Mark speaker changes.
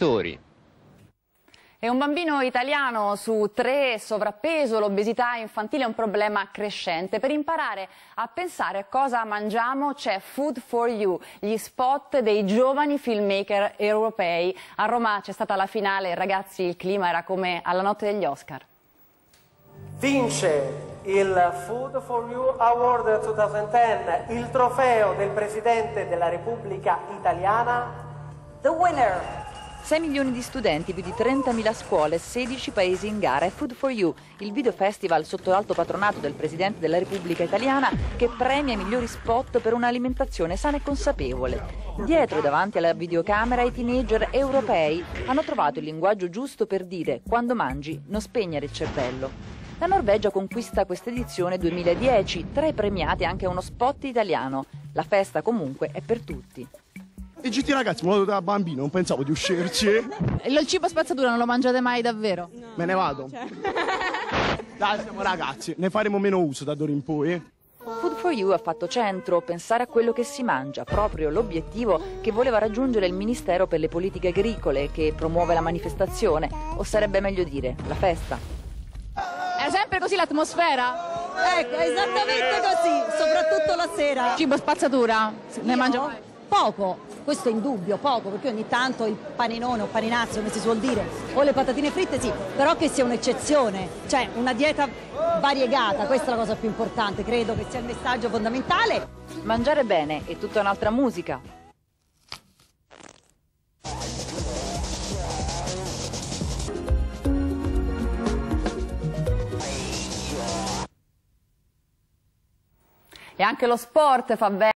Speaker 1: attori.
Speaker 2: E un bambino italiano su tre sovrappeso, l'obesità infantile è un problema crescente. Per imparare a pensare a cosa mangiamo c'è Food for You, gli spot dei giovani filmmaker europei. A Roma c'è stata la finale, ragazzi il clima era come alla notte degli Oscar.
Speaker 3: Vince il Food for You Award 2010, il trofeo del Presidente della Repubblica Italiana.
Speaker 4: The winner
Speaker 5: 6 milioni di studenti, più di 30.000 scuole, 16 paesi in gara. È Food for You, il video festival sotto l'alto patronato del Presidente della Repubblica Italiana che premia i migliori spot per un'alimentazione sana e consapevole. Dietro e davanti alla videocamera i teenager europei hanno trovato il linguaggio giusto per dire quando mangi non spegnere il cervello. La Norvegia conquista questa edizione 2010, tra i premiati anche uno spot italiano. La festa comunque è per tutti.
Speaker 6: I GT ragazzi, me lo da bambino, non pensavo di uscirci.
Speaker 7: Il cibo spazzatura non lo mangiate mai davvero?
Speaker 6: No, Me ne vado. Cioè... Dai, siamo ragazzi, ne faremo meno uso da d'ora in poi.
Speaker 5: Food for You ha fatto centro, pensare a quello che si mangia, proprio l'obiettivo che voleva raggiungere il Ministero per le politiche agricole che promuove la manifestazione, o sarebbe meglio dire la festa.
Speaker 7: È sempre così l'atmosfera?
Speaker 4: Ecco, esattamente così, soprattutto la sera.
Speaker 7: Cibo spazzatura? Ne mangia mai?
Speaker 4: Poco, questo è indubbio, poco, perché ogni tanto il paninone o paninazzo, come si suol dire, o le patatine fritte sì, però che sia un'eccezione, cioè una dieta variegata, questa è la cosa più importante, credo che sia il messaggio fondamentale.
Speaker 5: Mangiare bene è tutta un'altra musica.
Speaker 2: E anche lo sport fa bene.